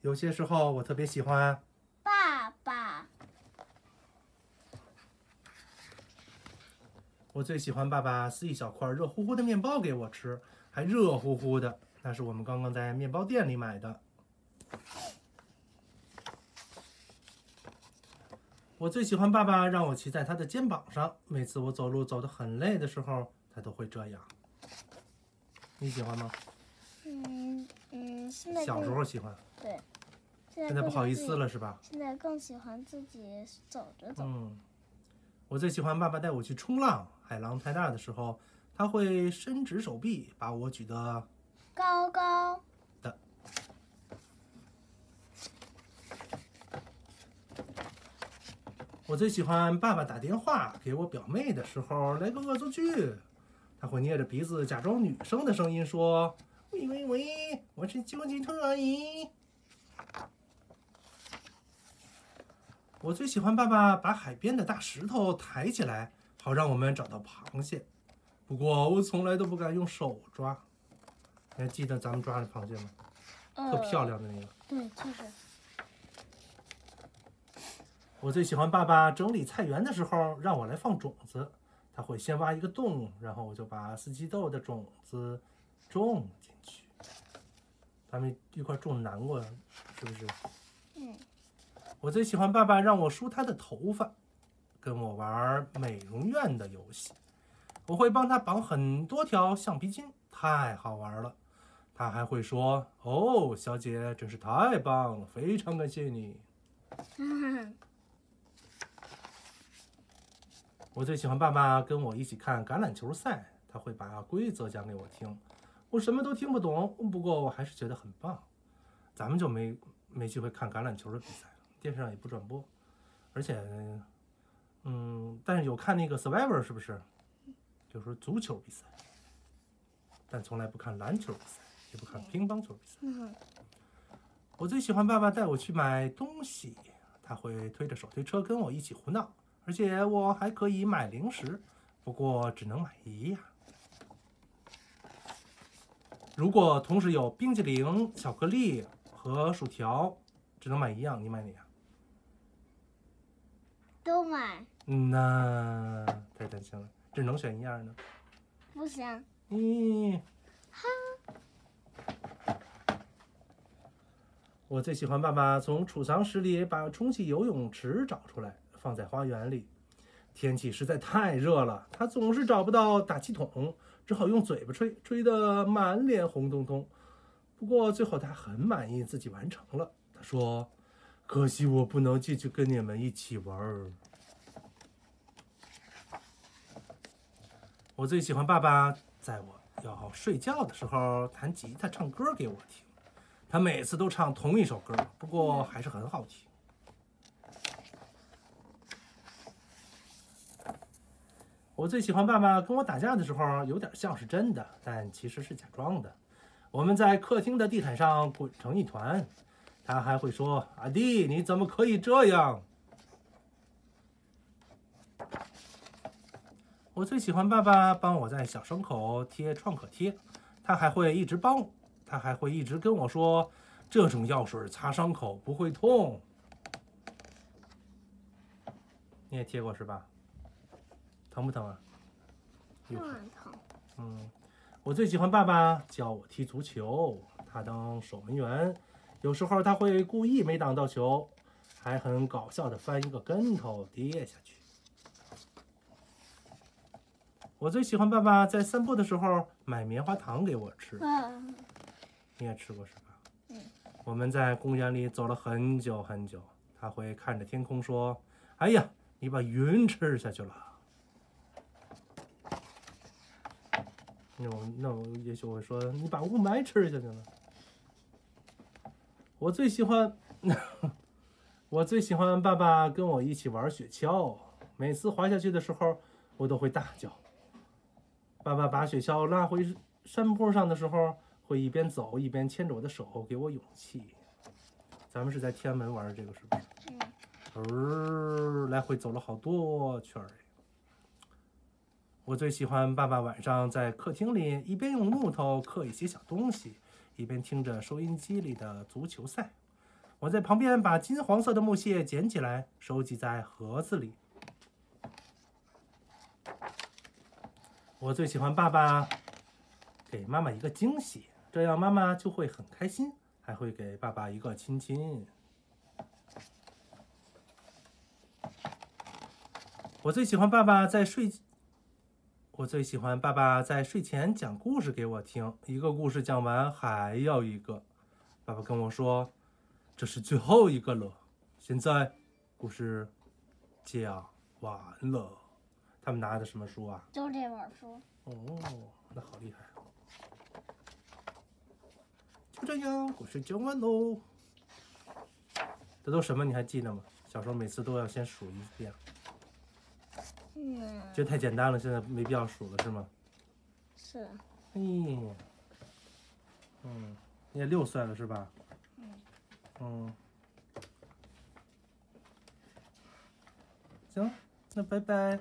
有些时候我特别喜欢。爸爸，我最喜欢爸爸撕一小块热乎乎的面包给我吃，还热乎乎的，那是我们刚刚在面包店里买的。我最喜欢爸爸让我骑在他的肩膀上，每次我走路走得很累的时候，他都会这样。你喜欢吗？嗯嗯，小时候喜欢，对，现现在不好意思了。是吧？现在更喜欢自己走着走。嗯，我最喜欢爸爸带我去冲浪。海浪太大的时候，他会伸直手臂把我举得高高的，我最喜欢爸爸打电话给我表妹的时候来个恶作剧，他会捏着鼻子假装女生的声音说：“喂喂喂，我是究极特姨。”我最喜欢爸爸把海边的大石头抬起来，好让我们找到螃蟹。不过我从来都不敢用手抓。你还记得咱们抓的螃蟹吗？特漂亮的那个。对，就是。我最喜欢爸爸整理菜园的时候让我来放种子，他会先挖一个洞，然后我就把四季豆的种子种进去。咱们一块种南瓜，是不是？嗯。我最喜欢爸爸让我梳他的头发，跟我玩美容院的游戏。我会帮他绑很多条橡皮筋，太好玩了。他还会说：“哦，小姐真是太棒了，非常感谢你。”我最喜欢爸爸跟我一起看橄榄球赛，他会把规则讲给我听，我什么都听不懂，不过我还是觉得很棒。咱们就没没机会看橄榄球的比赛了，电视上也不转播，而且，嗯，但是有看那个 Survivor 是不是？就是说足球比赛，但从来不看篮球比赛，也不看乒乓球比赛。嗯我最喜欢爸爸带我去买东西，他会推着手推车跟我一起胡闹，而且我还可以买零食，不过只能买一样。如果同时有冰激凌、巧克力和薯条，只能买一样，你买哪样？都买嗯呐，太担心了，只能选一样呢。不行。咦，我最喜欢爸爸从储藏室里把充气游泳池找出来，放在花园里。天气实在太热了，他总是找不到打气筒，只好用嘴巴吹，吹得满脸红彤彤。不过最后他很满意自己完成了。他说：“可惜我不能进去跟你们一起玩儿。”我最喜欢爸爸在我要睡觉的时候弹吉他、唱歌给我听。他每次都唱同一首歌，不过还是很好听。我最喜欢爸爸跟我打架的时候，有点像是真的，但其实是假装的。我们在客厅的地毯上滚成一团，他还会说：“阿弟，你怎么可以这样？”我最喜欢爸爸帮我在小伤口贴创可贴，他还会一直帮我，他还会一直跟我说，这种药水擦伤口不会痛。你也贴过是吧？疼不疼啊？有很疼。嗯，我最喜欢爸爸教我踢足球，他当守门员，有时候他会故意没挡到球，还很搞笑的翻一个跟头跌下去。我最喜欢爸爸在散步的时候买棉花糖给我吃，嗯，你也吃过是吧？嗯。我们在公园里走了很久很久，他会看着天空说：“哎呀，你把云吃下去了。”那我那我也许我会说：“你把雾霾吃下去了。”我最喜欢，我最喜欢爸爸跟我一起玩雪橇，每次滑下去的时候，我都会大叫。爸爸把雪橇拉回山坡上的时候，会一边走一边牵着我的手，给我勇气。咱们是在天安门玩这个，是不是？嗯。呃，来回走了好多圈儿。我最喜欢爸爸晚上在客厅里一边用木头刻一些小东西，一边听着收音机里的足球赛。我在旁边把金黄色的木屑捡起来，收集在盒子里。我最喜欢爸爸给妈妈一个惊喜，这样妈妈就会很开心，还会给爸爸一个亲亲。我最喜欢爸爸在睡，我最喜欢爸爸在睡前讲故事给我听，一个故事讲完还要一个。爸爸跟我说，这是最后一个了，现在故事讲完了。他们拿的什么书啊？就这本书。哦，那好厉害！就这样，故事讲完喽。这都什么？你还记得吗？小时候每次都要先数一遍。嗯，觉得太简单了，现在没必要数了，是吗？是。哎，嗯，你也六岁了是吧？嗯。嗯。行，那拜拜。